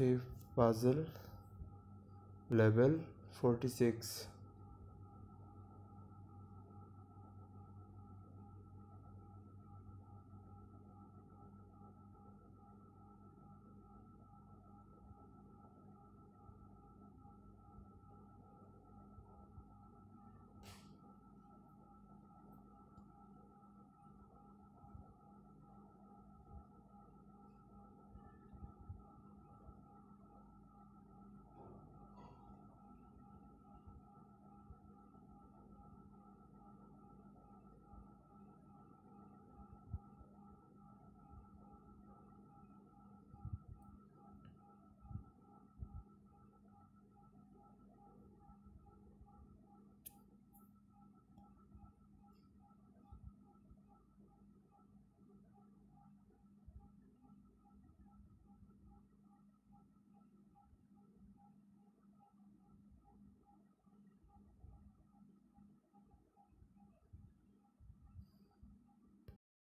थे पाजल level forty six